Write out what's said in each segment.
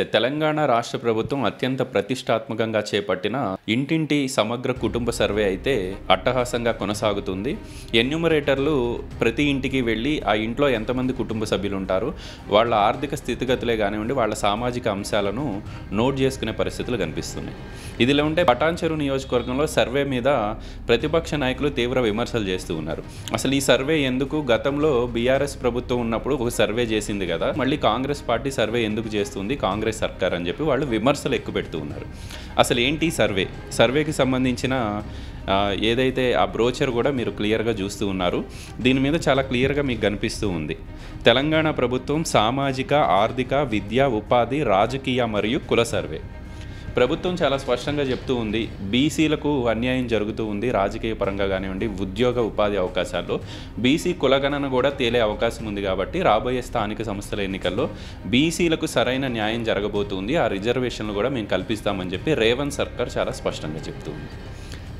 నమస్తే తెలంగాణ రాష్ట్ర ప్రభుత్వం అత్యంత ప్రతిష్టాత్మకంగా చేపట్టిన ఇంటింటి సమగ్ర కుటుంబ సర్వే అయితే అట్టహాసంగా కొనసాగుతుంది. ఎన్యూమరేటర్లు ప్రతి ఇంటికి వెళ్ళి ఆ ఇంట్లో ఎంతమంది కుటుంబ సభ్యులు ఉంటారు వాళ్ళ ఆర్థిక స్థితిగతులే కానివ్వండి వాళ్ళ సామాజిక అంశాలను నోట్ చేసుకునే పరిస్థితులు కనిపిస్తున్నాయి. ఇదిలా ఉంటే పటాన్చెరు నియోజకవర్గంలో సర్వే మీద ప్రతిపక్ష నాయకులు తీవ్ర విమర్శలు చేస్తూ ఉన్నారు. అసలు ఈ సర్వే ఎందుకు? గతంలో బీఆర్ఎస్ ప్రభుత్వం ఉన్నప్పుడు ఒక సర్వే చేసింది కదా మళ్ళీ కాంగ్రెస్ పార్టీ సర్వే ఎందుకు చేస్తుంది? కాంగ్రెస్ సర్కార్ అని చెప్పి వాళ్ళు విమర్శలు ఎక్కువ పెడుతూ ఉన్నారు. అసలు ఏంటి సర్వే? సర్వేకి సంబంధించిన ఏదైతే ఆ బ్రోచర్ కూడా మీరు క్లియర్గా చూస్తూ ఉన్నారు దీని మీద చాలా క్లియర్గా మీకు కనిపిస్తూ ఉంది. తెలంగాణ ప్రభుత్వం సామాజిక ఆర్థిక విద్య ఉపాధి రాజకీయ మరియు కుల సర్వే. ప్రభుత్వం చాలా స్పష్టంగా చెప్తూ ఉంది. బీసీలకు అన్యాయం జరుగుతూ ఉంది. రాజకీయ పరంగా కానివ్వండి ఉద్యోగ ఉపాధి అవకాశాల్లో. బీసీ కులగణన కూడా తేలే అవకాశం ఉంది కాబట్టి రాబోయే స్థానిక సంస్థల ఎన్నికల్లో బీసీలకు సరైన న్యాయం జరగబోతుంది ఆ రిజర్వేషన్లు కూడా మేము కల్పిస్తామని చెప్పి రేవంత్ సర్కార్ చాలా స్పష్టంగా చెప్తూ ఉంది.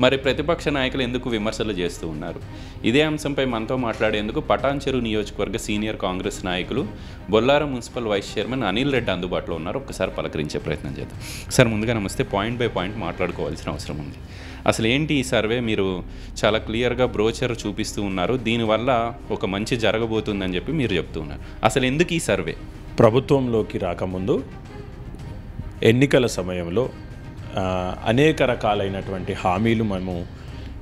మరి ప్రతిపక్ష నాయకులు ఎందుకు విమర్శలు చేస్తూ ఉన్నారు? ఇదే అంశంపై మనతో మాట్లాడేందుకు పటాన్చెరు నియోజకవర్గ సీనియర్ కాంగ్రెస్ నాయకులు Bollaram municipal vice chairman Anil Reddy అందుబాటులో ఉన్నారు. ఒకసారి పలకరించే ప్రయత్నం చేద్దాం. సార్ ముందుగా నమస్తే. పాయింట్ బై పాయింట్ మాట్లాడుకోవాల్సిన అవసరం ఉంది. అసలు ఏంటి ఈ సర్వే? మీరు చాలా క్లియర్గా బ్రోచర్ చూపిస్తూ ఉన్నారు. దీనివల్ల ఒక మంచి జరగబోతుందని చెప్పి మీరు చెప్తూ ఉన్నారు. అసలు ఎందుకు ఈ సర్వే? ప్రభుత్వంలోకి రాకముందు ఎన్నికల సమయంలో అనేక రకాలైనటువంటి హామీలు మేము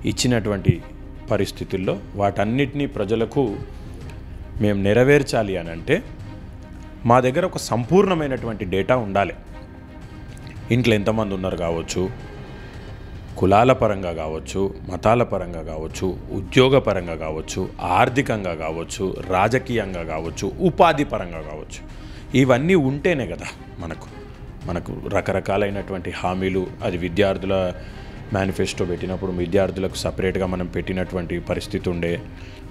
ఇచ్చినటువంటి పరిస్థితుల్లో వాటన్నిటినీ ప్రజలకు మేము నెరవేర్చాలి అని అంటే మా దగ్గర ఒక సంపూర్ణమైనటువంటి డేటా ఉండాలి. ఇంట్లో ఎంతమంది ఉన్నారు కావచ్చు కులాల పరంగా కావచ్చు మతాల పరంగా కావచ్చు ఉద్యోగ పరంగా కావచ్చు ఆర్థికంగా కావచ్చు రాజకీయంగా కావచ్చు ఉపాధి పరంగా కావచ్చు. ఇవన్నీ ఉంటేనే కదా మనకు. మనకు రకరకాలైనటువంటి హామీలు అది విద్యార్థుల మేనిఫెస్టో పెట్టినప్పుడు విద్యార్థులకు సపరేట్గా మనం పెట్టినటువంటి పరిస్థితి ఉండే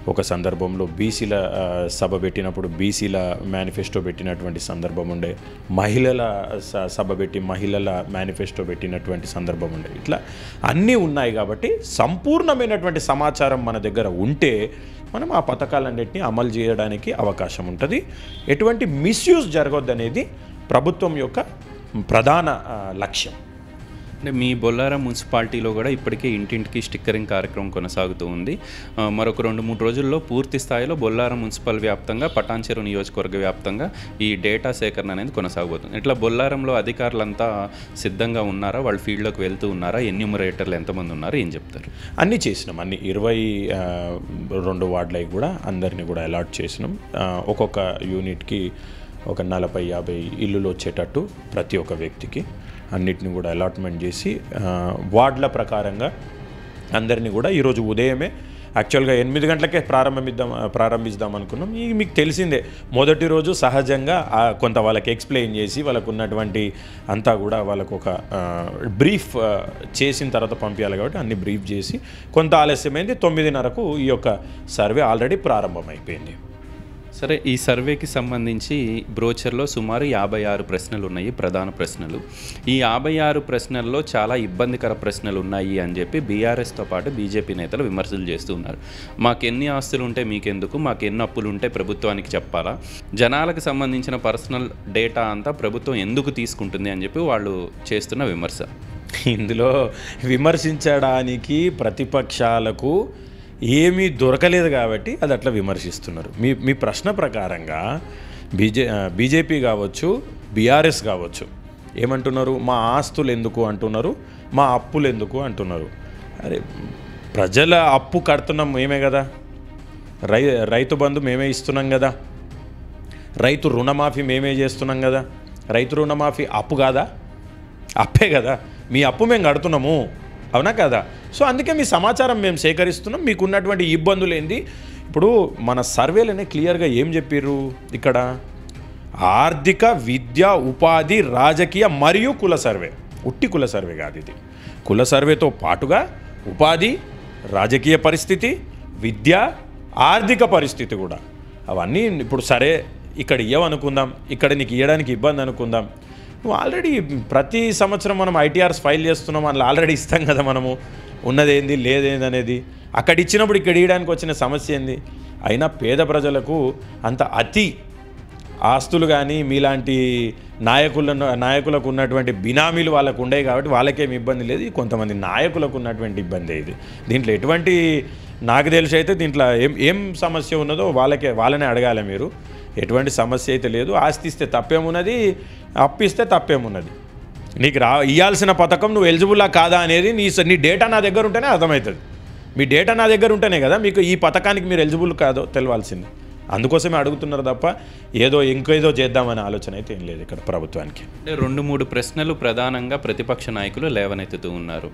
ఒక సందర్భంలో బీసీల సభ పెట్టినప్పుడు బీసీల మేనిఫెస్టో పెట్టినటువంటి సందర్భం ఉండే. మహిళల స- సభ పెట్టి మహిళల మేనిఫెస్టో పెట్టినటువంటి సందర్భం ఉండే. ఇట్లా అన్నీ ఉన్నాయి కాబట్టి సంపూర్ణమైనటువంటి సమాచారం మన దగ్గర ఉంటే మనం ఆ పథకాలన్నింటినీ అమలు చేయడానికి అవకాశం ఉంటుంది. ఎటువంటి మిస్యూజ్ జరగొద్దనేది ప్రభుత్వం యొక్క ప్రధాన లక్ష్యం. అంటే మీ బొల్లారం మున్సిపాలిటీలో కూడా ఇప్పటికే ఇంటింటికి స్టిక్కరింగ్ కార్యక్రమం కొనసాగుతూ ఉంది. మరొక రెండు మూడు రోజుల్లో పూర్తి స్థాయిలో బొల్లారం మున్సిపల్ వ్యాప్తంగా పటాన్చెరు నియోజకవర్గ వ్యాప్తంగా ఈ డేటా సేకరణ అనేది కొనసాగబోతుంది. ఇట్లా బొల్లారంలో అధికారులంతా సిద్ధంగా ఉన్నారా? వాళ్ళు ఫీల్డ్లోకి వెళ్తూ ఉన్నారా? ఎన్యూమరేటర్లు ఎంతమంది ఉన్నారు? ఏం చెప్తారు? అన్నీ చేసినాం. అన్ని ఇరవై రెండు వార్డులకి కూడా అందరినీ కూడా అలాట్ చేసినాం. ఒక్కొక్క యూనిట్కి ఒక నలభై యాభై ఇల్లులు వచ్చేటట్టు ప్రతి ఒక్క వ్యక్తికి అన్నిటిని కూడా అలాట్మెంట్ చేసి వార్డుల ప్రకారంగా అందరినీ కూడా ఈరోజు ఉదయమే యాక్చువల్గా ఎనిమిది గంటలకే ప్రారంభిద్దాం ప్రారంభిద్దాం అనుకున్నాం. ఈ మీకు తెలిసిందే మొదటి రోజు సహజంగా కొంత వాళ్ళకి ఎక్స్ప్లెయిన్ చేసి వాళ్ళకు ఉన్నటువంటి అంతా కూడా వాళ్ళకు ఒక బ్రీఫ్ చేసిన తర్వాత పంపించాలి కాబట్టి అన్ని బ్రీఫ్ చేసి కొంత ఆలస్యమైంది తొమ్మిదిన్నరకు ఈ యొక్క సర్వే ఆల్రెడీ ప్రారంభమైపోయింది. సరే ఈ సర్వేకి సంబంధించి బ్రోచర్లో సుమారు యాభై ఆరు ప్రశ్నలు ఉన్నాయి ప్రధాన ప్రశ్నలు. ఈ యాభై ఆరు ప్రశ్నల్లో చాలా ఇబ్బందికర ప్రశ్నలు ఉన్నాయి అని చెప్పి బీఆర్ఎస్తో పాటు బీజేపీ నేతలు విమర్శలు చేస్తూ ఉన్నారు. ఎన్ని ఆస్తులు ఉంటే మీకెందుకు? మాకు ఎన్ని అప్పులు ఉంటే ప్రభుత్వానికి చెప్పాలా? జనాలకు సంబంధించిన పర్సనల్ డేటా అంతా ప్రభుత్వం ఎందుకు తీసుకుంటుంది అని చెప్పి వాళ్ళు చేస్తున్న విమర్శ. ఇందులో విమర్శించడానికి ప్రతిపక్షాలకు ఏమీ దొరకలేదు కాబట్టి అది అట్లా విమర్శిస్తున్నారు. మీ మీ ప్రశ్న ప్రకారంగా బీజే బీజేపీ కావచ్చు బీఆర్ఎస్ కావచ్చు ఏమంటున్నారు? మా ఆస్తులు ఎందుకు అంటున్నారు? మా అప్పులు ఎందుకు అంటున్నారు? అరే ప్రజల అప్పు కడుతున్నాం మేమే కదా. రై రైతు బంధు మేమే ఇస్తున్నాం కదా. రైతు రుణమాఫీ మేమే చేస్తున్నాం కదా. రైతు రుణమాఫీ అప్పు కాదా? అప్పే కదా. మీ అప్పు మేము కడుతున్నాము. అవునా కదా? సో అందుకే మీ సమాచారం మేము సేకరిస్తున్నాం. మీకు ఉన్నటువంటి ఇబ్బందులు ఏంది ఇప్పుడు మన సర్వేలోనే క్లియర్గా ఏం చెప్పారు ఇక్కడ? ఆర్థిక విద్య ఉపాధి రాజకీయ మరియు కుల సర్వే. ఉట్టి కుల సర్వే కాదు ఇది. కుల సర్వేతో పాటుగా ఉపాధి రాజకీయ పరిస్థితి విద్య ఆర్థిక పరిస్థితి కూడా. అవన్నీ ఇప్పుడు సరే ఇక్కడ ఇవ్వనుకుందాం ఇక్కడ నీకు ఇవ్వడానికి ఇబ్బంది అనుకుందాం నువ్వు ఆల్రెడీ ప్రతి సంవత్సరం మనం ఐటీఆర్స్ ఫైల్ చేస్తున్నాం అందులో ఆల్రెడీ ఇస్తాం కదా మనము. ఉన్నదేంది లేదేంది అనేది. అక్కడ ఇచ్చినప్పుడు ఇక్కడ ఇవ్వడానికి వచ్చిన సమస్య ఏంది? అయినా పేద ప్రజలకు అంత అతి ఆస్తులు కానీ మీలాంటి నాయకులను నాయకులకు ఉన్నటువంటి బినామీలు వాళ్ళకు ఉండేవి కాబట్టి వాళ్ళకేం ఇబ్బంది లేదు. కొంతమంది నాయకులకు ఉన్నటువంటి ఇబ్బంది ఇది. దీంట్లో ఎటువంటి నాకు తెలిసి అయితే దీంట్లో ఏం ఏం సమస్య ఉన్నదో వాళ్ళకే వాళ్ళనే అడగాలి మీరు. ఎటువంటి సమస్య అయితే లేదు. ఆస్తి ఇస్తే తప్పేమున్నది? అప్పిస్తే తప్పేమున్నది? నీకు రా ఇవ్వాల్సిన పథకం నువ్వు ఎలిజిబుల్లా కాదా అనేది నీ స- నీ డేటా నా దగ్గర ఉంటేనే అర్థమవుతుంది. మీ డేటా నా దగ్గర ఉంటేనే కదా మీకు ఈ పథకానికి మీరు ఎలిజిబుల్ కాదో తెలవాల్సింది అందుకోసమే అడుగుతున్నారు తప్ప ఏదో ఇంకేదో చేద్దామనే ఆలోచన అయితే ఏం లేదు ఇక్కడ ప్రభుత్వానికి. అంటే రెండు మూడు ప్రశ్నలు ప్రధానంగా ప్రతిపక్ష నాయకులు లేవనెత్తుతూ ఉన్నారు.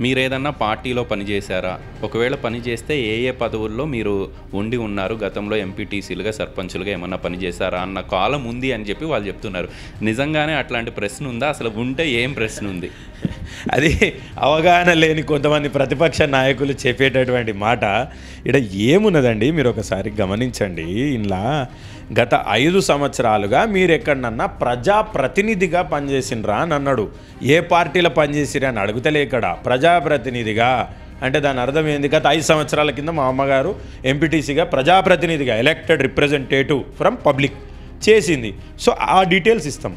మీరు ఏదన్నా పార్టీలో పనిచేశారా ఒకవేళ పని చేస్తే ఏ ఏ పదవుల్లో మీరు ఉండి ఉన్నారు? గతంలో ఎంపీటీసీలుగా సర్పంచులుగా ఏమన్నా పనిచేశారా అన్న కాలం ఉంది అని చెప్పి వాళ్ళు చెప్తున్నారు. నిజంగానే అట్లాంటి ప్రశ్న ఉందా? అసలు ఉంటే ఏం ప్రశ్న ఉంది? అది అవగాహన లేని కొంతమంది ప్రతిపక్ష నాయకులు చెప్పేటటువంటి మాట. ఇక్కడ ఏమున్నదండి? మీరు ఒకసారి గమనించండి. ఇలా గత ఐదు సంవత్సరాలుగా మీరు ఎక్కడనన్నా ప్రజాప్రతినిధిగా పనిచేసినరా అని అన్నాడు. ఏ పార్టీలో పనిచేసిరా అని అడుగుతలే ఇక్కడ. ప్రజాప్రతినిధిగా. అంటే దాని అర్థం ఏంది? గత ఐదు సంవత్సరాల కింద మా అమ్మగారు ఎంపీటీసీగా ప్రజాప్రతినిధిగా ఎలక్టెడ్ రిప్రజెంటేటివ్ ఫ్రమ్ పబ్లిక్ చేసింది. సో ఆ డీటెయిల్స్ ఇస్తాం.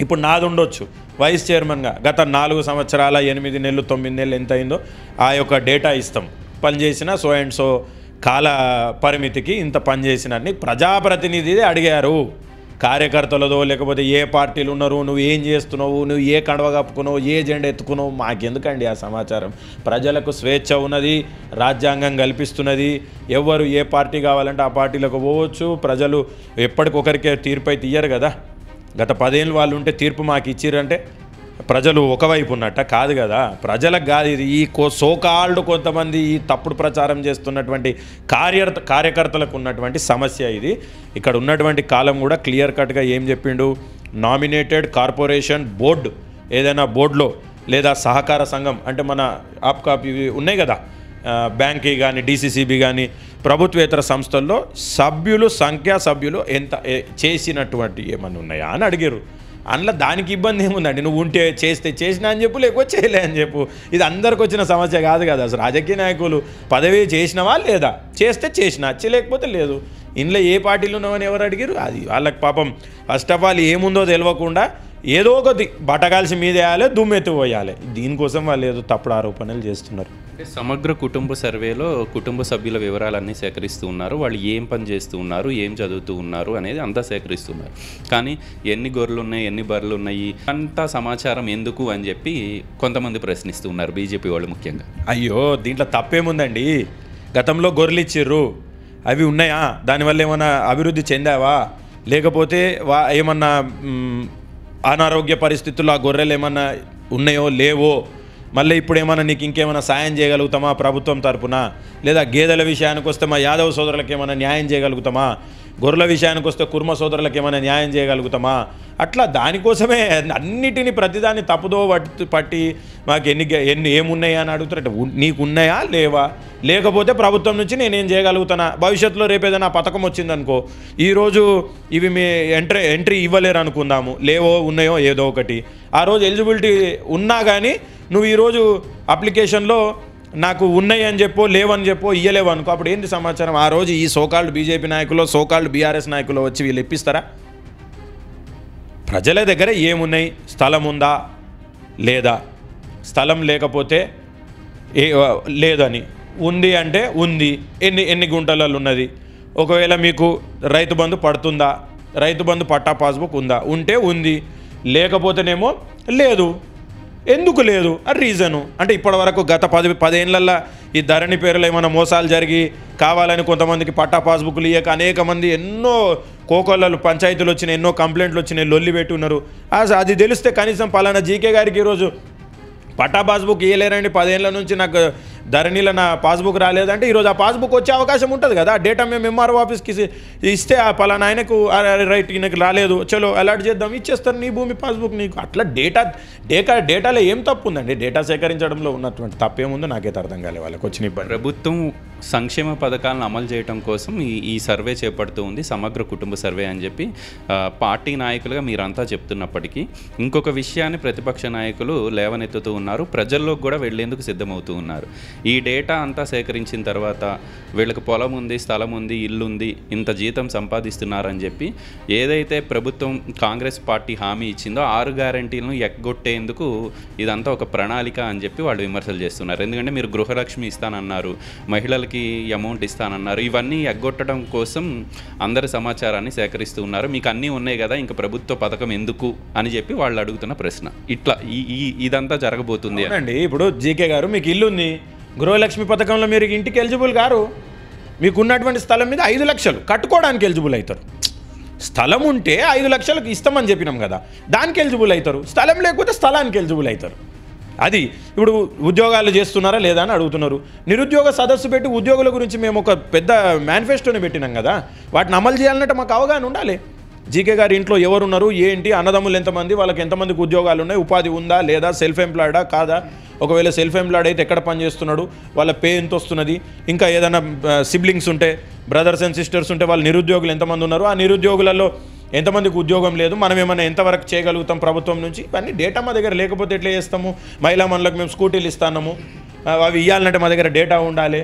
ఇప్పుడు నాది ఉండొచ్చు. వైస్ చైర్మన్గా గత నాలుగు సంవత్సరాల ఎనిమిది నెలలు తొమ్మిది నెలలు ఎంత అయిందో ఆ యొక్క డేటా ఇస్తాం. పనిచేసిన సో అండ్ సో కాల పరిమితికి ఇంత పనిచేసినని ప్రజాప్రతినిధి అడిగారు. కార్యకర్తలదో లేకపోతే ఏ పార్టీలు ఉన్నారు నువ్వు ఏం చేస్తున్నావు నువ్వు ఏ కండవ కప్పుకున్నావు ఏ జెండా ఎత్తుకున్నావు మాకెందుకండి ఆ సమాచారం? ప్రజలకు స్వేచ్ఛ ఉన్నది రాజ్యాంగం కల్పిస్తున్నది. ఎవరు ఏ పార్టీ కావాలంటే ఆ పార్టీలకు పోవచ్చు. ప్రజలు ఎప్పటికొకరికే తీర్పు అయితే ఇయ్యరు కదా. గత పదేళ్ళు వాళ్ళు ఉంటే తీర్పు మాకు ఇచ్చిరంటే ప్రజలు ఒకవైపు ఉన్నట్ట కాదు కదా. ప్రజలకు కాదు ఇది. ఈ కో సోకాళ్ళు కొంతమంది ఈ తప్పుడు ప్రచారం చేస్తున్నటువంటి కార్య కార్యకర్తలకు ఉన్నటువంటి సమస్య ఇది. ఇక్కడ ఉన్నటువంటి కాలం కూడా క్లియర్ కట్గా ఏం చెప్పిండు? నామినేటెడ్ కార్పొరేషన్ బోర్డు ఏదైనా బోర్డులో లేదా సహకార సంఘం అంటే మన ఆప్కా ఇవి ఉన్నాయి కదా. ఆ, బ్యాంకి కానీ డీసీసీబీ కానీ ప్రభుత్వేతర సంస్థల్లో సభ్యులు సంఖ్యా సభ్యులు ఎంత చేసినటువంటి ఏమన్నా ఉన్నాయా అని అడిగారు. అందులో దానికి ఇబ్బంది ఏముందండి? నువ్వు ఉంటే చేస్తే చేసినా అని చెప్పు లేకపోతే చేయలే అని చెప్పు. ఇది అందరికి వచ్చిన సమస్య కాదు కదా. అసలు రాజకీయ నాయకులు పదవి చేసినవా లేదా? చేస్తే చేసినా లేకపోతే లేదు. ఇంట్లో ఏ పార్టీలు ఉన్నామని ఎవరు అడిగారు? అది వాళ్ళకి పాపం. ఫస్ట్ ఆఫ్ ఆల్ ఏముందో తెలియకుండా ఏదో ఒకటి బట్టగాల్సి మీద వేయాలి దుమ్మెత్తి పోయాలి. దీనికోసం వాళ్ళు ఏదో తప్పుడు ఆరోపణలు చేస్తున్నారు. అంటే సమగ్ర కుటుంబ సర్వేలో కుటుంబ సభ్యుల వివరాలన్నీ సేకరిస్తూ ఉన్నారు. వాళ్ళు ఏం పని చేస్తూ ఉన్నారు ఏం చదువుతూ ఉన్నారు అనేది అంతా సేకరిస్తున్నారు. కానీ ఎన్ని గొర్రెలు ఉన్నాయి ఎన్ని బర్రెలు ఉన్నాయి అంత సమాచారం ఎందుకు అని చెప్పి కొంతమంది ప్రశ్నిస్తూ ఉన్నారు బీజేపీ వాళ్ళు ముఖ్యంగా. అయ్యో దీంట్లో తప్పేముందండి? గతంలో గొర్రెలు ఇచ్చిర్రు. అవి ఉన్నాయా? దానివల్ల ఏమైనా అభివృద్ధి చెందావా? లేకపోతే వా ఏమన్నా అనారోగ్య పరిస్థితుల్లో ఆ గొర్రెలు ఏమన్నా ఉన్నాయో లేవో మళ్ళీ ఇప్పుడు ఏమైనా నీకు ఇంకేమైనా సాయం చేయగలుగుతామా ప్రభుత్వం తరపున? లేదా గేదెల విషయానికి వస్తే మా యాదవ సోదరులకు ఏమైనా న్యాయం చేయగలుగుతామా? గొర్రెల విషయానికి వస్తే కుర్మ సోదరులకు ఏమైనా న్యాయం చేయగలుగుతామా? అట్లా దానికోసమే అన్నిటిని ప్రతిదాన్ని తప్పుదో పట్టి పట్టి మాకు ఎన్ని ఎన్ని ఏమున్నాయా అని అడుగుతున్నట్టు నీకు ఉన్నాయా లేవా? లేకపోతే ప్రభుత్వం నుంచి నేనేం చేయగలుగుతానా? భవిష్యత్తులో రేపు ఏదైనా పథకం వచ్చిందనుకో ఈరోజు ఇవి మీ ఎంట్రీ ఎంట్రీ ఇవ్వలేరు అనుకుందాము. లేవో ఉన్నాయో ఏదో ఒకటి. ఆ రోజు ఎలిజిబిలిటీ ఉన్నా కానీ నువ్వు ఈరోజు అప్లికేషన్లో నాకు ఉన్నాయి అని చెప్పో లేవని చెప్పో ఇయ్యలేవు అనుకో. అప్పుడు ఏంటి సమాచారం? ఆ రోజు ఈ సోకాల్డ్ బీజేపీ నాయకులు సోకాల్డ్ బీఆర్ఎస్ నాయకులు వచ్చి వీళ్ళు ఇప్పిస్తారా? ప్రజల దగ్గర ఏమున్నాయి? స్థలం ఉందా? లేదా? స్థలం లేకపోతే ఏ లేదని. ఉంది అంటే ఉంది. ఎన్ని ఎన్ని గుంటలలో ఉన్నది? ఒకవేళ మీకు రైతు బంధు పడుతుందా? రైతు బంధు పట్టా పాస్బుక్ ఉందా? ఉంటే ఉంది. లేకపోతేనేమో లేదు. ఎందుకు లేదు? అది రీజను అంటే ఇప్పటివరకు గత పది పదేళ్ళల్లో ఈ ధరణి పేరులో ఏమైనా మోసాలు జరిగి కావాలని కొంతమందికి పట్టా పాస్బుక్లు ఇయ్యక అనేక మంది ఎన్నో కోకొల్లలు పంచాయతీలు వచ్చినాయి ఎన్నో కంప్లైంట్లు వచ్చినాయి లొల్లి పెట్టి ఉన్నారు. అది తెలిస్తే కనీసం పలానా జీకే గారికి ఈరోజు పట్టా పాస్బుక్ ఇయ్యలేరండి పదేళ్ళ నుంచి నాకు ధరణిలో నా పాస్బుక్ రాలేదంటే ఈరోజు ఆ పాస్బుక్ వచ్చే అవకాశం ఉంటుంది కదా. ఆ డేటా మేము ఎంఆర్ఓ ఆఫీస్కి ఇస్తే ఆ పలానా ఆయనకు రైట్ ఈయనకు రాలేదు. చలో అలర్ట్ చేద్దాం ఇచ్చేస్తారు నీ భూమి పాస్బుక్ నీకు. అట్లా డేటా డేటా డేటాలో ఏం తప్పు ఉందండి డేటా సేకరించడంలో ఉన్నటువంటి తప్పేముందో నాకైతే అర్థం కాలే వాళ్ళకి. వచ్చిన ఇబ్బంది. ప్రభుత్వం సంక్షేమ పథకాలను అమలు చేయడం కోసం ఈ ఈ సర్వే చేపడుతూ ఉంది. సమగ్ర కుటుంబ సర్వే అని చెప్పి పార్టీ నాయకులుగా మీరంతా చెప్తున్నప్పటికీ ఇంకొక విషయాన్ని ప్రతిపక్ష నాయకులు లేవనెత్తుతూ ఉన్నారు. ప్రజల్లోకి కూడా వెళ్ళేందుకు సిద్ధమవుతూ ఉన్నారు. ఈ డేటా అంతా సేకరించిన తర్వాత వీళ్ళకి పొలం ఉంది స్థలం ఉంది ఇల్లు ఉంది ఇంత జీతం సంపాదిస్తున్నారని చెప్పి ఏదైతే ప్రభుత్వం కాంగ్రెస్ పార్టీ హామీ ఇచ్చిందో ఆరు గ్యారంటీలను ఎగ్గొట్టేందుకు ఇదంతా ఒక ప్రణాళిక అని చెప్పి వాళ్ళు విమర్శలు చేస్తున్నారు. ఎందుకంటే మీరు గృహలక్ష్మి ఇస్తానన్నారు మహిళలకి అమౌంట్ ఇస్తానన్నారు ఇవన్నీ ఎగ్గొట్టడం కోసం అందరి సమాచారాన్ని సేకరిస్తూ ఉన్నారు. మీకు అన్నీ ఉన్నాయి కదా ఇంకా ప్రభుత్వ పథకం ఎందుకు అని చెప్పి వాళ్ళు అడుగుతున్న ప్రశ్న. ఇట్లా ఈ ఈ- ఇదంతా జరగబోతుంది అని. ఇప్పుడు జీకే గారు మీకు ఇల్లుంది గృహలక్ష్మి పథకంలో మీరు ఇంటికి ఎలిజిబుల్ గారు మీకున్నటువంటి స్థలం మీద ఐదు లక్షలు కట్టుకోవడానికి ఎలిజిబుల్ అవుతారు. స్థలం ఉంటే ఐదు లక్షలకు ఇస్తామని చెప్పినాం కదా దానికి ఎలిజిబుల్ అవుతారు. స్థలం లేకపోతే స్థలానికి ఎలిజిబుల్ అవుతారు. అది ఇప్పుడు ఉద్యోగాలు చేస్తున్నారా లేదా అని అడుగుతున్నారు. నిరుద్యోగ సదస్సు పెట్టి ఉద్యోగుల గురించి మేము ఒక పెద్ద మేనిఫెస్టోని పెట్టినాం కదా వాటిని అమలు చేయాలంటే మాకు అవగాహన ఉండాలి. జీకే గారి ఇంట్లో ఎవరున్నారు? ఏంటి? అన్నదమ్ములు ఎంతమంది? వాళ్ళకి ఎంతమందికి ఉద్యోగాలు ఉన్నాయి? ఉపాధి ఉందా? లేదా సెల్ఫ్ ఎంప్లాయిడా కాదా? ఒకవేళ సెల్ఫ్ ఎంప్లాయిడ్ అయితే ఎక్కడ పని చేస్తున్నాడు వాళ్ళ పే ఎంత వస్తున్నది ఇంకా ఏదైనా సిబ్లింగ్స్ ఉంటే బ్రదర్స్ అండ్ సిస్టర్స్ ఉంటే వాళ్ళ నిరుద్యోగులు ఎంతమంది ఉన్నారు? ఆ నిరుద్యోగులలో ఎంతమందికి ఉద్యోగం లేదు? మనం ఏమైనా ఎంతవరకు చేయగలుగుతాం ప్రభుత్వం నుంచి? ఇవన్నీ డేటా మా దగ్గర లేకపోతే ఎట్లా చేస్తాము? మహిళా మనులకు మేము స్కూటీలు ఇస్తాము అవి ఇవ్వాలంటే మా దగ్గర డేటా ఉండాలి.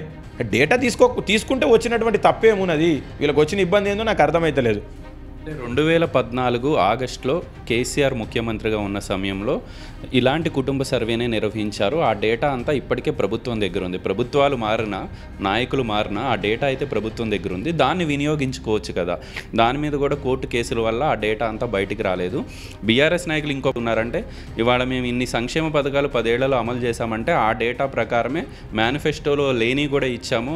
డేటా తీసుకో తీసుకుంటే వచ్చినటువంటి తప్పేమున్నది? వీళ్ళకి వచ్చిన ఇబ్బంది ఏందో నాకు అర్థమైతలేదు. రెండు వేల పద్నాలుగు ఆగస్టులో కేసీఆర్ ముఖ్యమంత్రిగా ఉన్న సమయంలో ఇలాంటి కుటుంబ సర్వేనే నిర్వహించారు. ఆ డేటా అంతా ఇప్పటికే ప్రభుత్వం దగ్గర ఉంది. ప్రభుత్వాలు మారినా నాయకులు మారినా ఆ డేటా అయితే ప్రభుత్వం దగ్గర ఉంది. దాన్ని వినియోగించుకోవచ్చు కదా. దాని మీద కూడా కోర్టు కేసుల వల్ల ఆ డేటా అంతా బయటికి రాలేదు. బీఆర్ఎస్ నాయకులు ఇంకొక ఉన్నారంటే ఇవాళ మేము ఇన్ని సంక్షేమ పథకాలు పదేళ్ళలో అమలు చేశామంటే ఆ డేటా ప్రకారమే మేనిఫెస్టోలో లేని కూడా ఇచ్చాము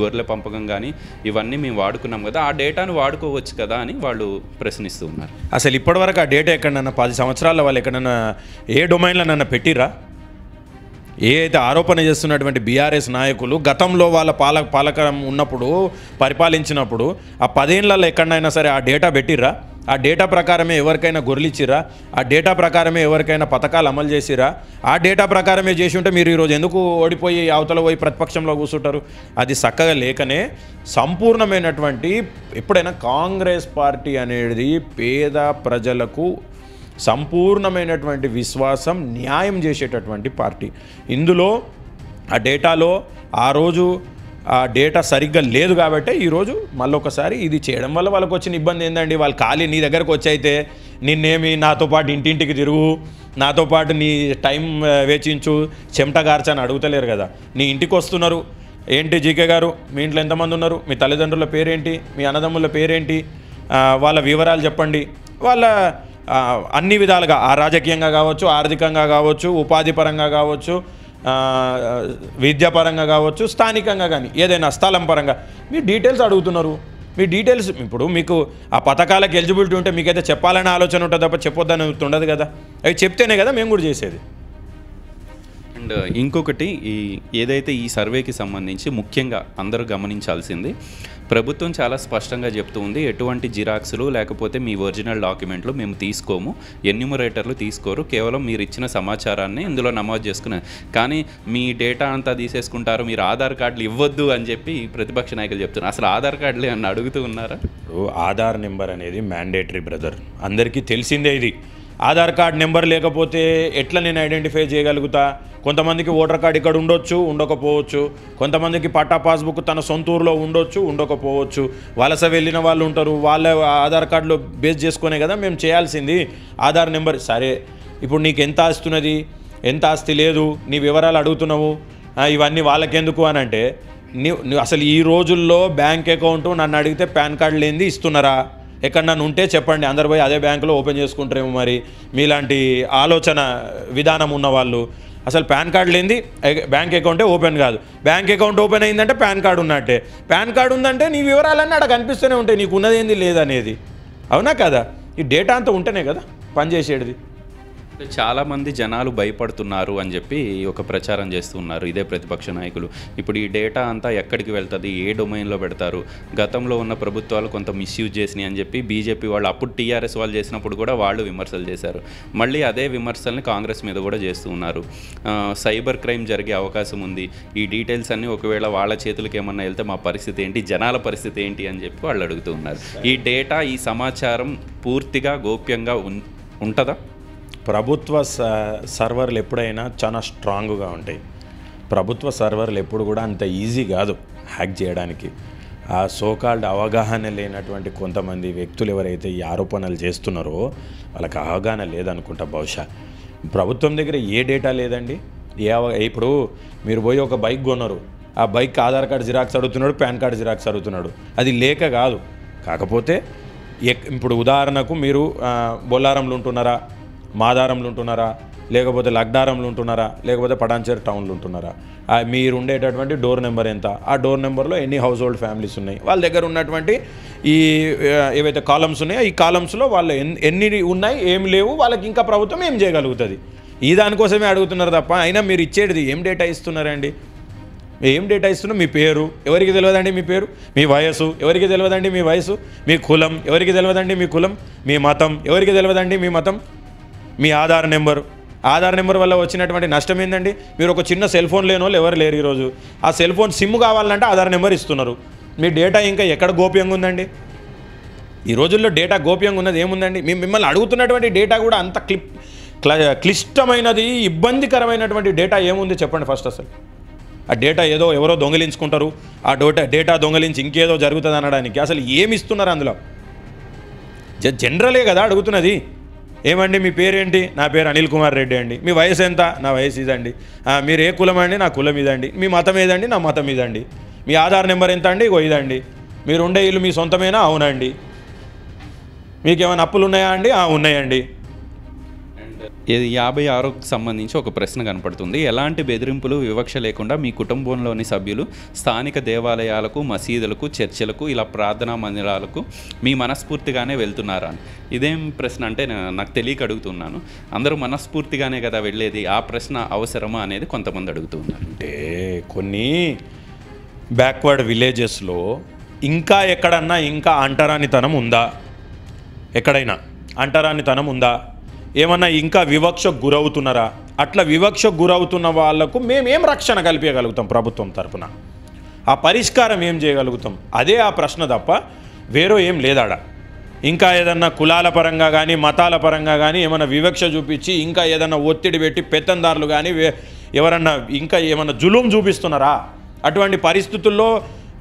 గొర్రెల పంపకం కానీ ఇవన్నీ మేము వాడుకున్నాం కదా. ఆ డేటాను వాడుకోవచ్చు కదా అని వాళ్ళు ప్రశ్నిస్తూ ఉన్నారు అసలు ఇప్పటివరకు ఆ డేటా ఎక్కడన్నా పది సంవత్సరాల వాళ్ళు ఎక్కడన్నా ఏ డొమైన్లనన్నా పెట్టిరా ఏ అయితే ఆరోపణ చేస్తున్నటువంటి బీఆర్ఎస్ నాయకులు గతంలో వాళ్ళ పాల పాలకం ఉన్నప్పుడు పరిపాలించినప్పుడు ఆ పదేళ్ళలో ఎక్కడైనా సరే ఆ డేటా పెట్టిర్రా? ఆ డేటా ప్రకారమే ఎవరికైనా గొర్రెలిచ్చిరా ఆ డేటా ప్రకారమే ఎవరికైనా పథకాలు అమలు చేసిరా ఆ డేటా ప్రకారమే చేసి ఉంటే మీరు ఈరోజు ఎందుకు ఓడిపోయి అవతల పోయి ప్రతిపక్షంలో కూర్చుంటారు? అది చక్కగా లేకనే సంపూర్ణమైనటువంటి ఎప్పుడైనా కాంగ్రెస్ పార్టీ అనేది పేద ప్రజలకు సంపూర్ణమైనటువంటి విశ్వాసం న్యాయం చేసేటటువంటి పార్టీ. ఇందులో ఆ డేటాలో ఆ రోజు ఆ డేటా సరిగ్గా లేదు కాబట్టి ఈరోజు మళ్ళీ ఒకసారి ఇది చేయడం వల్ల వాళ్ళకి వచ్చిన ఇబ్బంది ఏంటండి వాళ్ళు ఖాళీ నీ దగ్గరకు వచ్చి అయితే నిన్నేమి నాతో పాటు ఇంటింటికి తిరుగు నాతో పాటు నీ టైం వేచించు చెమటగార్చ అని అడుగుతలేరు కదా. నీ ఇంటికి వస్తున్నారు ఏంటి జీకే గారు? మీ ఇంట్లో ఎంతమంది ఉన్నారు మీ తల్లిదండ్రుల పేరేంటి? మీ అన్నదమ్ముల పేరేంటి? వాళ్ళ వివరాలు చెప్పండి. వాళ్ళ అన్ని విధాలుగా ఆ రాజకీయంగా కావచ్చు ఆర్థికంగా కావచ్చు ఉపాధి పరంగా కావచ్చు విద్యాపరంగా కావచ్చు స్థానికంగా కానీ ఏదైనా స్థలం పరంగా. మీ డీటెయిల్స్ అడుగుతున్నారు. మీ డీటెయిల్స్ ఇప్పుడు మీకు ఆ పథకాలకు ఎలిజిబిలిటీ ఉంటే మీకైతే చెప్పాలనే ఆలోచన ఉంటుంది తప్ప చెప్పొద్దని ఉండదు కదా. అవి చెప్తేనే కదా మేము కూడా చేసేది. అండ్ ఇంకొకటి ఈ ఏదైతే ఈ సర్వేకి సంబంధించి ముఖ్యంగా అందరూ గమనించాల్సింది ప్రభుత్వం చాలా స్పష్టంగా చెప్తూ ఉంది ఎటువంటి జిరాక్స్లు లేకపోతే మీ ఒరిజినల్ డాక్యుమెంట్లు మేము తీసుకోము ఎన్యూమరేటర్లు తీసుకోరు కేవలం మీరు ఇచ్చిన సమాచారాన్ని ఇందులో నమోదు చేసుకున్నారు కానీ మీ డేటా అంతా తీసేసుకుంటారు మీరు ఆధార్ కార్డులు ఇవ్వద్దు అని చెప్పి ప్రతిపక్ష నాయకులు చెప్తున్నారు. అసలు ఆధార్ కార్డులు అని అడుగుతూ ఉన్నారా? ఆధార్ నెంబర్ అనేది మ్యాండేటరీ బ్రదర్. అందరికీ తెలిసిందే ఇది. ఆధార్ కార్డ్ నెంబర్ లేకపోతే ఎట్లా నేను ఐడెంటిఫై చేయగలుగుతా? కొంతమందికి ఓటర్ కార్డ్ ఇక్కడ ఉండొచ్చు ఉండకపోవచ్చు. కొంతమందికి పట్టా పాస్బుక్ తన సొంత ఊరిలో ఉండొచ్చు ఉండకపోవచ్చు. వలస వెళ్ళిన వాళ్ళు ఉంటారు వాళ్ళ ఆధార్ కార్డులో బేస్ చేసుకునే కదా మేము చేయాల్సింది. ఆధార్ నెంబర్ సరే. ఇప్పుడు నీకు ఎంత ఆస్తున్నది ఎంత ఆస్తి లేదు? నీ వివరాలు అడుగుతున్నావు? ఇవన్నీ వాళ్ళకెందుకు అని అంటే నీ- అసలు ఈ రోజుల్లో బ్యాంక్ అకౌంట్ నన్ను అడిగితే పాన్ కార్డు లేనిది ఇస్తున్నారా? ఎక్కడ నన్ను ఉంటే చెప్పండి. అందరు పోయి అదే బ్యాంకులో ఓపెన్ చేసుకుంటారేమో మరి. మీలాంటి ఆలోచన విధానం ఉన్నవాళ్ళు అసలు పాన్ కార్డు లేనిది బ్యాంక్ అకౌంటే ఓపెన్ కాదు. బ్యాంక్ అకౌంట్ ఓపెన్ అయిందంటే పాన్ కార్డు ఉన్నట్టే. పాన్ కార్డు ఉందంటే నీ వివరాలన్నీ అక్కడ కనిపిస్తూనే ఉంటాయి. నీకు ఉన్నది ఏంది లేదనేది. అవునా కదా? ఈ డేటా అంతా ఉంటేనే కదా పనిచేసేది. చాలామంది జనాలు భయపడుతున్నారు అని చెప్పి ఒక ప్రచారం చేస్తున్నారు ఇదే ప్రతిపక్ష నాయకులు. ఇప్పుడు ఈ డేటా అంతా ఎక్కడికి వెళ్తుంది? ఏ డొమైన్లో పెడతారు? గతంలో ఉన్న ప్రభుత్వాలు కొంత మిస్యూజ్ చేసినాయి అని చెప్పి బీజేపీ వాళ్ళు అప్పుడు టీఆర్ఎస్ వాళ్ళు చేసినప్పుడు కూడా వాళ్ళు విమర్శలు చేశారు. మళ్ళీ అదే విమర్శల్ని కాంగ్రెస్ మీద కూడా చేస్తూ ఉన్నారు. సైబర్ క్రైమ్ జరిగే అవకాశం ఉంది. ఈ డీటెయిల్స్ అన్నీ ఒకవేళ వాళ్ళ చేతులకు ఏమన్నా వెళ్తే మా పరిస్థితి ఏంటి? జనాల పరిస్థితి ఏంటి? అని చెప్పి వాళ్ళు అడుగుతూ ఉన్నారు. ఈ డేటా ఈ సమాచారం పూర్తిగా గోప్యంగా ఉంటుందా? ప్రభుత్వ స- సర్వర్లు ఎప్పుడైనా చాలా స్ట్రాంగ్గా ఉంటాయి. ప్రభుత్వ సర్వర్లు ఎప్పుడు కూడా అంత ఈజీ కాదు హ్యాక్ చేయడానికి. ఆ సోకాల్డ్ అవగాహన లేనటువంటి కొంతమంది వ్యక్తులు ఎవరైతే ఈ ఆరోపణలు చేస్తున్నారో వాళ్ళకి అవగాహన లేదనుకుంటా బహుశా. ప్రభుత్వం దగ్గర ఏ డేటా లేదండి. ఏ అవ- ఇప్పుడు మీరు పోయి ఒక బైక్ కొన్నారు. ఆ బైక్ ఆధార్ కార్డు జిరాక్స్ అడుగుతున్నాడు పాన్ కార్డు జిరాక్స్ అడుగుతున్నాడు. అది లేక కాదు. కాకపోతే ఎక్- ఇప్పుడు ఉదాహరణకు మీరు బొల్లారంలో ఉంటున్నారా? మాదారంలో ఉంటున్నారా? లేకపోతే లగ్డారంలో ఉంటున్నారా? లేకపోతే పటాన్చేరు టౌన్లో ఉంటున్నారా? మీరు ఉండేటటువంటి డోర్ నెంబర్ ఎంత? ఆ డోర్ నెంబర్లో ఎన్ని హౌస్ హోల్డ్ ఫ్యామిలీస్ ఉన్నాయి? వాళ్ళ దగ్గర ఉన్నటువంటి ఈ ఏవైతే కాలమ్స్ ఉన్నాయో ఈ కాలమ్స్లో వాళ్ళు ఎన్ని ఉన్నాయి ఏం లేవు వాళ్ళకి ఇంకా ప్రభుత్వం ఏం చేయగలుగుతుంది? ఈ దానికోసమే అడుగుతున్నారు తప్ప అయినా మీరు ఇచ్చేది ఏం డేటా ఇస్తున్నారండి? ఏం డేటా ఇస్తున్నా మీ పేరు? ఎవరికి తెలియదండి మీ పేరు? మీ వయసు? ఎవరికి తెలియదండి మీ వయసు? మీ కులం? ఎవరికి తెలియదండి మీ కులం? మీ మతం? ఎవరికి తెలియదండి మీ మతం? మీ ఆధార్ నెంబర్. ఆధార్ నెంబర్ వల్ల వచ్చినటువంటి నష్టం ఏంటండి మీరు ఒక చిన్న సెల్ ఫోన్ లేని వాళ్ళు ఎవరు లేరు ఈరోజు. ఆ సెల్ ఫోన్ సిమ్ కావాలంటే ఆధార్ నెంబర్ ఇస్తున్నారు. మీ డేటా ఇంకా ఎక్కడ గోప్యంగా ఉందండి? ఈ రోజుల్లో డేటా గోప్యంగా ఉన్నది ఏముందండి? మేము మిమ్మల్ని అడుగుతున్నటువంటి డేటా కూడా అంత క్లిప్ క్ల- క్లిష్టమైనది ఇబ్బందికరమైనటువంటి డేటా ఏముంది చెప్పండి ఫస్ట్ అసలు. ఆ డేటా ఏదో ఎవరో దొంగిలించుకుంటారు. ఆ డోటా డేటా దొంగిలించి ఇంకేదో జరుగుతుంది అనడానికి అసలు ఏమి ఇస్తున్నారు అందులో? జ- జనరలే కదా అడుగుతున్నది. ఏమండి మీ పేరేంటి? నా పేరు అనిల్ కుమార్ రెడ్డి అండి. మీ వయసు ఎంత? నా వయసు ఇదండి. మీరు ఏ కులం అండి? నా కులం ఇదండి. మీ మతం ఏదండి? నా మతం ఇదండి. మీ ఆధార్ నెంబర్ ఎంత అండి? ఇగో ఇదండి. మీరు ఉండే ఇల్లు మీ సొంతమేనా? అవునండి. మీకు ఏమైనా అప్పులు ఉన్నాయా అండి ఉన్నాయండి. ఇది యాభై ఆరుకు సంబంధించి ఒక ప్రశ్న కనపడుతుంది. ఎలాంటి బెదిరింపులు వివక్ష లేకుండా మీ కుటుంబంలోని సభ్యులు స్థానిక దేవాలయాలకు మసీదులకు చర్చలకు ఇలా ప్రార్థనా మందిరాలకు మీ మనస్ఫూర్తిగానే వెళ్తున్నారా? అని ఇదేం ప్రశ్న అంటే నాకు తెలియక అడుగుతున్నాను. అందరూ మనస్ఫూర్తిగానే కదా వెళ్ళేది? ఆ ప్రశ్న అవసరమా అనేది కొంతమంది అడుగుతున్నారు అంటే కొన్ని బ్యాక్వర్డ్ విలేజెస్లో ఇంకా ఎక్కడన్నా ఇంకా అంటరానితనం ఉందా? ఎక్కడైనా అంటరానితనం ఉందా? ఏమన్నా ఇంకా వివక్షకు గురవుతున్నారా? అట్లా వివక్షకు గురవుతున్న వాళ్ళకు మేమేం రక్షణ కల్పించగలుగుతాం ప్రభుత్వం తరపున? ఆ పరిష్కారం ఏం చేయగలుగుతాం? అదే ఆ ప్రశ్న తప్ప వేరే ఏం లేదాడ. ఇంకా ఏదన్నా కులాల పరంగా కానీ మతాల పరంగా కానీ ఏమైనా వివక్ష చూపించి ఇంకా ఏదన్నా ఒత్తిడి పెట్టి పెత్తందారులు కానీ ఎవరన్నా ఇంకా ఏమన్నా జులుం చూపిస్తున్నారా? అటువంటి పరిస్థితుల్లో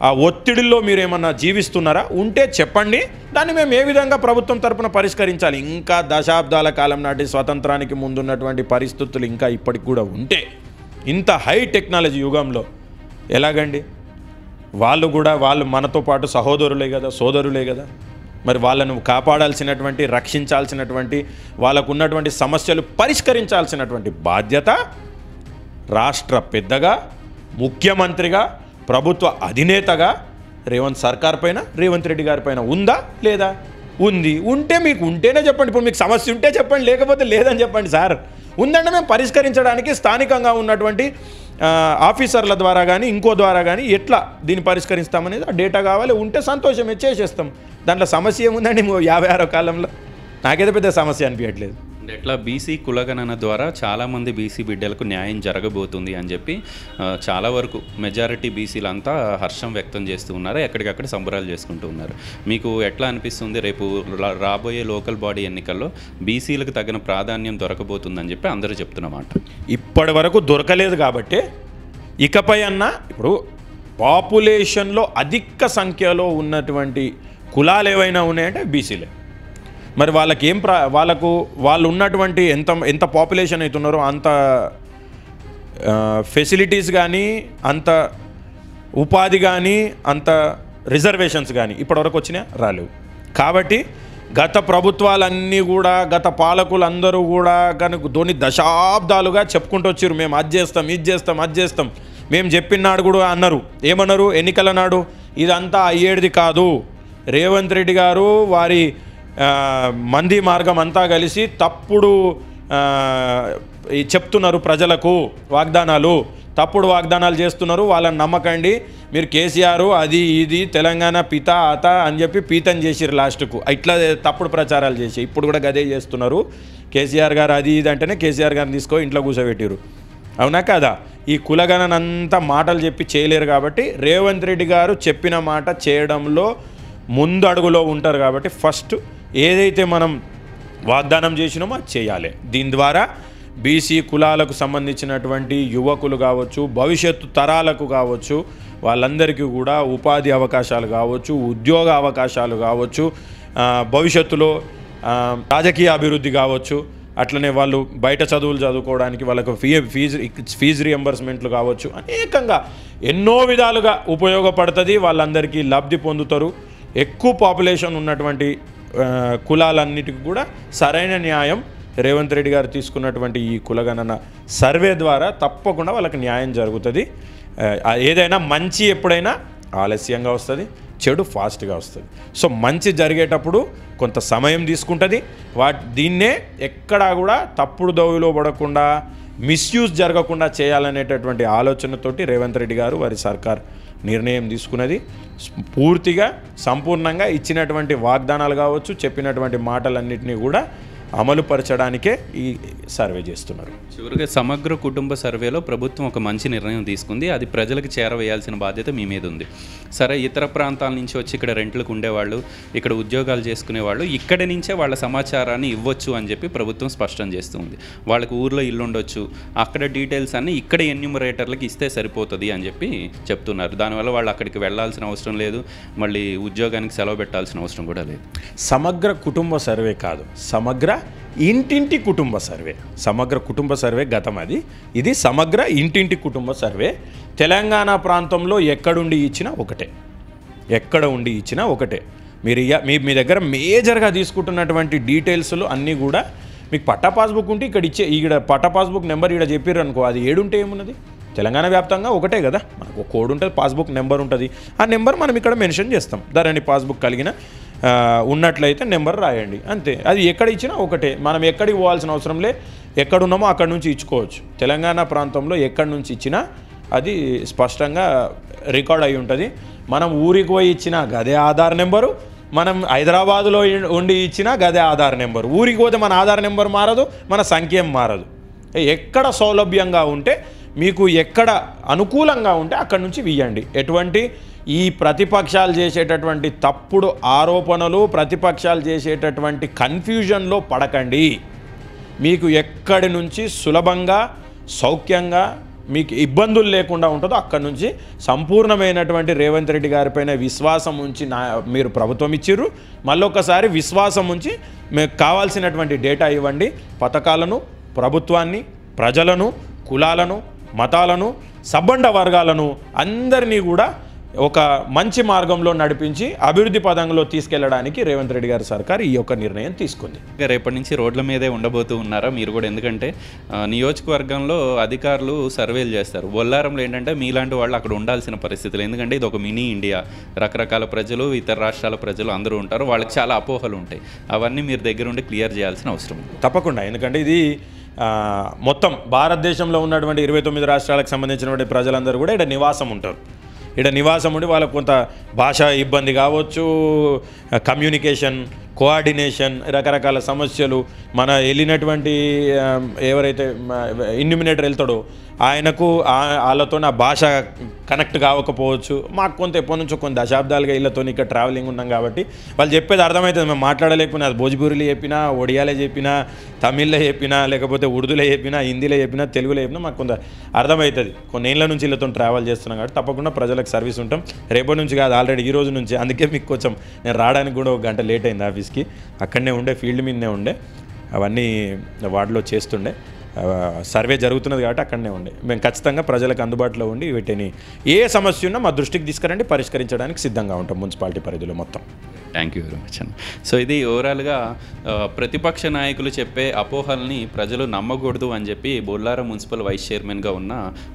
ఆ ఒత్తిడిలో మీరు ఏమన్నా జీవిస్తున్నారా? ఉంటే చెప్పండి. దాన్ని మేము ఏ విధంగా ప్రభుత్వం తరపున పరిష్కరించాలి? ఇంకా దశాబ్దాల కాలం నాటి స్వతంత్రానికి ముందున్నటువంటి పరిస్థితులు ఇంకా ఇప్పటికి కూడా ఉంటే ఇంత హై టెక్నాలజీ యుగంలో ఎలాగండి? వాళ్ళు కూడా వాళ్ళు మనతో పాటు సహోదరులే కదా సోదరులే కదా. మరి వాళ్ళను కాపాడాల్సినటువంటి రక్షించాల్సినటువంటి వాళ్ళకు ఉన్నటువంటి సమస్యలు పరిష్కరించాల్సినటువంటి బాధ్యత రాష్ట్ర పెద్దగా ముఖ్యమంత్రిగా ప్రభుత్వ అధినేతగా రేవంత్ సర్కార్ పైన రేవంత్ రెడ్డి గారి పైన ఉందా లేదా? ఉంది. ఉంటే మీకు ఉంటేనే చెప్పండి. ఇప్పుడు మీకు సమస్య ఉంటే చెప్పండి. లేకపోతే లేదని చెప్పండి సార్. ఉందంటే మేము పరిష్కరించడానికి స్థానికంగా ఉన్నటువంటి ఆఫీసర్ల ద్వారా కానీ ఇంకో ద్వారా కానీ ఎట్లా దీన్ని పరిష్కరిస్తామనేది ఆ డేటా కావాలి. ఉంటే సంతోషం చేసేస్తాం. దాంట్లో సమస్య ఏముందండి? యాభై ఆరో కాలంలో. నాకైతే పెద్ద సమస్య అనిపించట్లేదు. ఎట్లా బీసీ కులగణన ద్వారా చాలామంది బీసీ బిడ్డలకు న్యాయం జరగబోతుంది అని చెప్పి చాలా వరకు మెజారిటీ బీసీలంతా హర్షం వ్యక్తం చేస్తూ ఉన్నారు ఎక్కడికక్కడ సంబరాలు చేసుకుంటూ ఉన్నారు. మీకు ఎట్లా అనిపిస్తుంది రేపు రా- రాబోయే లోకల్ బాడీ ఎన్నికల్లో బీసీలకు తగిన ప్రాధాన్యం దొరకబోతుందని చెప్పి అందరూ చెప్తున్నమాట ఇప్పటి వరకు దొరకలేదు కాబట్టి ఇకపై అన్న ఇప్పుడు పాపులేషన్లో అధిక సంఖ్యలో ఉన్నటువంటి కులాలు ఏవైనా ఉన్నాయంటే బీసీలే. మరి వాళ్ళకి ఏం ప్రా వాళ్ళకు వాళ్ళు ఉన్నటువంటి ఎంత ఎంత పాపులేషన్ అవుతున్నారో అంత ఫెసిలిటీస్ కానీ అంత ఉపాధి కానీ అంత రిజర్వేషన్స్ కానీ ఇప్పటివరకు వచ్చినా రాలేవు. కాబట్టి గత ప్రభుత్వాలన్నీ కూడా గత పాలకులందరూ కూడా కనుక ధోని దశాబ్దాలుగా చెప్పుకుంటూ వచ్చారు. మేము అది చేస్తాం ఇది చేస్తాం అది చేస్తాం. మేము చెప్పిన నాడు కూడా అన్నారు. ఏమన్నారు? ఎన్నికల నాడు? ఇదంతా అయ్యేది కాదు. రేవంత్ రెడ్డి గారు వారి మంది మార్గం అంతా కలిసి తప్పుడు చెప్తున్నారు ప్రజలకు వాగ్దానాలు. తప్పుడు వాగ్దానాలు చేస్తున్నారు వాళ్ళని నమ్మకండి. మీరు కేసీఆర్ అది ఇది తెలంగాణ పిత అత అని చెప్పి పీతం చేసిరు లాస్ట్కు. ఇట్లా తప్పుడు ప్రచారాలు చేసి ఇప్పుడు కూడా గదే చేస్తున్నారు. కేసీఆర్ గారు అది ఇది అంటేనే కేసీఆర్ గారిని తీసుకో ఇంట్లో కూర్చోబెట్టారు అవునా కదా? ఈ కులగణనంతా మాటలు చెప్పి చేయలేరు కాబట్టి రేవంత్ రెడ్డి గారు చెప్పిన మాట చేయడంలో ముందు అడుగులో ఉంటారు కాబట్టి ఫస్ట్ ఏదైతే మనం వాగ్దానం చేసినామో అది చేయాలి. దీని ద్వారా బీసీ కులాలకు సంబంధించినటువంటి యువకులు కావచ్చు భవిష్యత్తు తరాలకు కావచ్చు వాళ్ళందరికీ కూడా ఉపాధి అవకాశాలు కావచ్చు ఉద్యోగ అవకాశాలు కావచ్చు భవిష్యత్తులో రాజకీయ అభివృద్ధి కావచ్చు. అట్లనే వాళ్ళు బయట చదువులు చదువుకోవడానికి వాళ్ళకు ఫీ ఫీజు ఫీజు రియంబర్స్మెంట్లు కావచ్చు. అనేకంగా ఎన్నో విధాలుగా ఉపయోగపడుతుంది. వాళ్ళందరికీ లబ్ధి పొందుతారు. ఎక్కువ పాపులేషన్ ఉన్నటువంటి కులాలన్నిటికి కూడా సరైన న్యాయం రేవంత్ రెడ్డి గారు తీసుకున్నటువంటి ఈ కులగణన సర్వే ద్వారా తప్పకుండా వాళ్ళకి న్యాయం జరుగుతుంది. ఏదైనా మంచి ఎప్పుడైనా ఆలస్యంగా వస్తుంది చెడు ఫాస్ట్గా వస్తుంది. సో మంచి జరిగేటప్పుడు కొంత సమయం తీసుకుంటుంది. వాటి దీన్నే ఎక్కడా కూడా తప్పుడు దోవిలో పడకుండా మిస్యూజ్ జరగకుండా చేయాలనేటటువంటి ఆలోచనతోటి రేవంత్ రెడ్డి గారు వారి సర్కార్ నిర్ణయం తీసుకున్నది. పూర్తిగా సంపూర్ణంగా ఇచ్చినటువంటి వాగ్దానాలు కావచ్చు చెప్పినటువంటి మాటలన్నింటినీ కూడా అమలుపరచడానికే ఈ సర్వే చేస్తున్నారు. చివరిగా సమగ్ర కుటుంబ సర్వేలో ప్రభుత్వం ఒక మంచి నిర్ణయం తీసుకుంది. అది ప్రజలకు చేరవేయాల్సిన బాధ్యత మీ మీద ఉంది. సరే ఇతర ప్రాంతాల నుంచి వచ్చి ఇక్కడ రెంట్లకు ఉండేవాళ్ళు ఇక్కడ ఉద్యోగాలు చేసుకునేవాళ్ళు ఇక్కడి నుంచే వాళ్ళ సమాచారాన్ని ఇవ్వచ్చు అని చెప్పి ప్రభుత్వం స్పష్టం చేస్తుంది వాళ్ళకి ఊర్లో ఇల్లు ఉండొచ్చు అక్కడ డీటెయిల్స్ అన్ని ఇక్కడ ఎన్యూమరేటర్లకు ఇస్తే సరిపోతుంది అని చెప్పి చెప్తున్నారు. దానివల్ల వాళ్ళు అక్కడికి వెళ్ళాల్సిన అవసరం లేదు మళ్ళీ ఉద్యోగానికి సెలవు పెట్టాల్సిన అవసరం కూడా లేదు. సమగ్ర కుటుంబ సర్వే కాదు సమగ్ర ఇంటింటి కుటుంబ సర్వే. సమగ్ర కుటుంబ సర్వే గతం అది. ఇది సమగ్ర ఇంటింటి కుటుంబ సర్వే. తెలంగాణ ప్రాంతంలో ఎక్కడుండి ఇచ్చినా ఒకటే. ఎక్కడ ఉండి ఇచ్చినా ఒకటే. మీరు మీ మీ దగ్గర మేజర్గా తీసుకుంటున్నటువంటి డీటెయిల్స్లు అన్నీ కూడా మీకు పట్టా పాస్బుక్ ఉంటే ఇక్కడ ఇచ్చే ఇక్కడ పట్టా పాస్బుక్ నెంబర్ ఇక్కడ చెప్పారు అనుకో అది ఏడుంటే ఏమున్నది? తెలంగాణ వ్యాప్తంగా ఒకటే కదా. మనకు ఒక కోడ్ ఉంటుంది పాస్బుక్ నెంబర్ ఉంటుంది. ఆ నెంబర్ మనం ఇక్కడ మెన్షన్ చేస్తాం. ధరణి పాస్బుక్ కలిగిన ఉన్నట్లయితే నెంబర్ రాయండి. అంతే. అది ఎక్కడ ఇచ్చినా ఒకటే. మనం ఎక్కడికి పోవాల్సిన అవసరం లే. ఎక్కడున్నామో అక్కడ నుంచి ఇచ్చుకోవచ్చు. తెలంగాణ ప్రాంతంలో ఎక్కడి నుంచి ఇచ్చినా అది స్పష్టంగా రికార్డ్ అయి ఉంటుంది. మనం ఊరికి పోయి ఇచ్చిన గదే ఆధార్ నెంబరు. మనం హైదరాబాదులో ఉండి ఇచ్చిన గదే ఆధార్ నెంబరు. ఊరికి పోతే మన ఆధార్ నెంబర్ మారదు మన సంఖ్యం మారదు. ఎక్కడ సౌలభ్యంగా ఉంటే మీకు ఎక్కడ అనుకూలంగా ఉంటే అక్కడి నుంచి వియ్యండి. ఎటువంటి ఈ ప్రతిపక్షాలు చేసేటటువంటి తప్పుడు ఆరోపణలు ప్రతిపక్షాలు చేసేటటువంటి కన్ఫ్యూజన్లో పడకండి. మీకు ఎక్కడి నుంచి సులభంగా సౌఖ్యంగా మీకు ఇబ్బందులు లేకుండా ఉంటుందో అక్కడి నుంచి సంపూర్ణమైనటువంటి రేవంత్ రెడ్డి గారిపైన విశ్వాసం ఉంచి నా మీరు ప్రభుత్వం ఇచ్చిర్రు. మళ్ళొకసారి విశ్వాసం ఉంచి మీకు కావాల్సినటువంటి డేటా ఇవ్వండి. పథకాలను ప్రభుత్వాన్ని ప్రజలను కులాలను మతాలను సబ్బండ వర్గాలను అందరినీ కూడా ఒక మంచి మార్గంలో నడిపించి అభివృద్ధి పదంలో తీసుకెళ్ళడానికి రేవంత్ రెడ్డి గారి సర్కార్ ఈ యొక్క నిర్ణయం తీసుకుంది. రేపటి నుంచి రోడ్ల మీదే ఉండబోతూ ఉన్నారా మీరు కూడా? ఎందుకంటే నియోజకవర్గంలో అధికారులు సర్వేలు చేస్తారు. బొల్లారంలో ఏంటంటే మీలాంటి వాళ్ళు అక్కడ ఉండాల్సిన పరిస్థితులు. ఎందుకంటే ఇది ఒక మినీ ఇండియా. రకరకాల ప్రజలు ఇతర రాష్ట్రాల ప్రజలు అందరూ ఉంటారు. వాళ్ళకి చాలా అపోహలు ఉంటాయి. అవన్నీ మీరు దగ్గర ఉండి క్లియర్ చేయాల్సిన అవసరం తప్పకుండా. ఎందుకంటే ఇది మొత్తం భారతదేశంలో ఉన్నటువంటి ఇరవై తొమ్మిది రాష్ట్రాలకు సంబంధించినటువంటి ప్రజలందరూ కూడా ఇక్కడ నివాసం ఉంటారు. ఇక్కడ నివాసం ఉండి వాళ్ళకు కొంత భాష ఇబ్బంది కావచ్చు కమ్యూనికేషన్ కోఆర్డినేషన్ రకరకాల సమస్యలు మన వెళ్ళినటువంటి ఎవరైతే ఇన్యూమినేటర్ వెళ్తాడో ఆయనకు వాళ్ళతో ఆ భాష కనెక్ట్ కావకపోవచ్చు. మాకు కొంత ఎప్పటి నుంచో కొన్ని దశాబ్దాలుగా వీళ్ళతో ఇక్కడ ట్రావెలింగ్ ఉన్నాం కాబట్టి వాళ్ళు చెప్పేది అర్థమవుతుంది. మేము మాట్లాడలేకపోయినా అది భోజ్పూరిలో చెప్పినా ఒడియాలో చెప్పినా తమిళ్ళో చెప్పినా లేకపోతే ఉర్దూలో చెప్పినా హిందీలో చెప్పినా తెలుగులో చెప్పినా మాకు కొంత అర్థమవుతుంది. కొన్ని ఏళ్ళ నుంచి వీళ్ళతో ట్రావెల్ చేస్తున్నాం కాబట్టి తప్పకుండా ప్రజలకు సర్వీస్ ఉంటాం. రేపటి నుంచి కాదు ఆల్రెడీ ఈ రోజు నుంచి. అందుకే మీకు కొంచెం నేను రావడానికి కూడా ఒక గంట లేట్ అయింది ఆఫీస్ ఆఫీస్కి అక్కడనే ఉండే ఫీల్డ్ మీదనే ఉండే. అవన్నీ వార్డులో చేస్తుండే. సర్వే జరుగుతున్నది కాబట్టి అక్కడనే ఉండే. మేము ఖచ్చితంగా ప్రజలకు అందుబాటులో ఉండి వీటిని ఏ సమస్య ఉన్నా మా దృష్టికి తీసుకురండి పరిష్కరించడానికి సిద్ధంగా ఉంటాం మున్సిపాలిటీ పరిధిలో మొత్తం. థ్యాంక్ యూ వెరీ మచ్ అన్న. సో ఇది ఓవరాల్గా ప్రతిపక్ష నాయకులు చెప్పే అపోహల్ని ప్రజలు నమ్మకూడదు అని చెప్పి బొల్లార మున్సిపల్ వైస్ చైర్మన్గా ఉన్న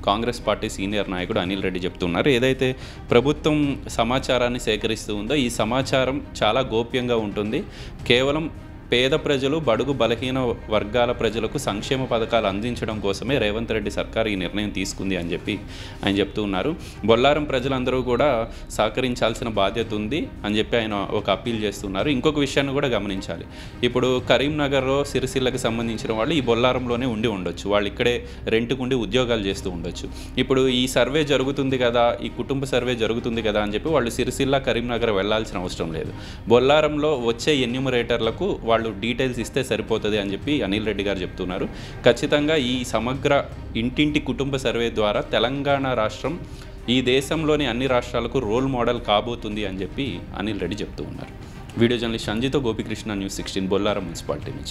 కాంగ్రెస్ పార్టీ సీనియర్ నాయకుడు అనిల్ రెడ్డి చెప్తున్నారు. ఏదైతే ప్రభుత్వం సమాచారాన్ని సేకరిస్తూ ఉందో ఈ సమాచారం చాలా గోప్యంగా ఉంటుంది. కేవలం పేద ప్రజలు బడుగు బలహీన వర్గాల ప్రజలకు సంక్షేమ పథకాలు అందించడం కోసమే రేవంత్ రెడ్డి సర్కార్ ఈ నిర్ణయం తీసుకుంది అని చెప్పి ఆయన చెప్తూ ఉన్నారు. బొల్లారం ప్రజలందరూ కూడా సహకరించాల్సిన బాధ్యత ఉంది అని చెప్పి ఆయన ఒక అప్పీల్ చేస్తున్నారు ఇంకొక విషయాన్ని కూడా గమనించాలి. ఇప్పుడు కరీంనగర్లో సిరిసిల్లకు సంబంధించిన వాళ్ళు ఈ బొల్లారంలోనే ఉండి ఉండొచ్చు. వాళ్ళు ఇక్కడే రెంట్కుండి ఉద్యోగాలు చేస్తూ ఉండొచ్చు. ఇప్పుడు ఈ సర్వే జరుగుతుంది కదా ఈ కుటుంబ సర్వే జరుగుతుంది కదా అని చెప్పి వాళ్ళు సిరిసిల్ల కరీంనగర్ వెళ్ళాల్సిన అవసరం లేదు. బొల్లారంలో వచ్చే ఎన్యూమరేటర్లకు వాళ్ళు డీటెయిల్స్ ఇస్తే సరిపోతుంది అని చెప్పి అనిల్ రెడ్డి గారు చెప్తున్నారు. ఖచ్చితంగా ఈ సమగ్ర ఇంటింటి కుటుంబ సర్వే ద్వారా తెలంగాణ రాష్ట్రం ఈ దేశంలోని అన్ని రాష్ట్రాలకు రోల్ మోడల్ కాబోతుంది అని చెప్పి అనిల్ రెడ్డి చెప్తూ ఉన్నారు. Video journalist Sanjitha Gopikrishna news sixteen Bollaram municipality నుంచి.